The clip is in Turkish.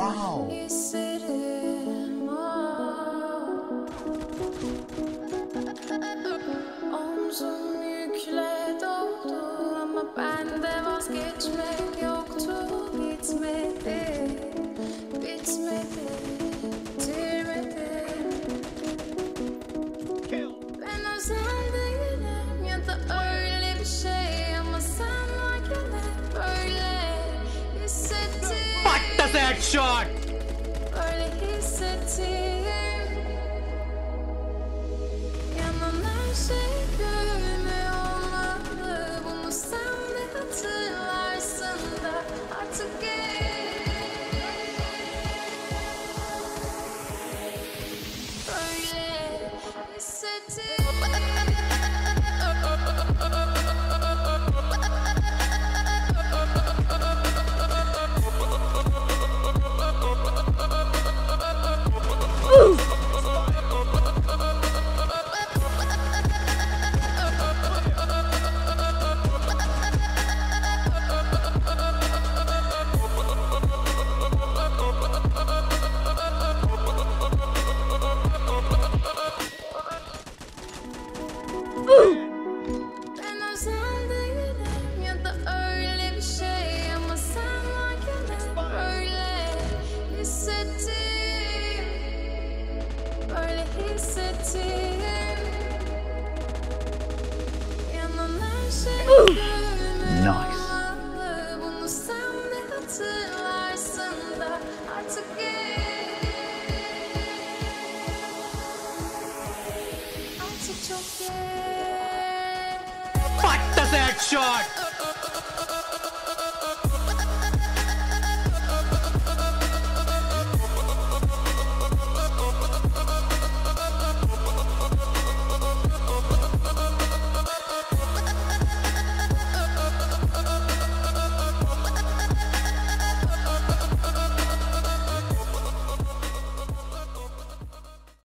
Wow. Omzum yükle doldu ama bende that shot! nice. What the heck shot?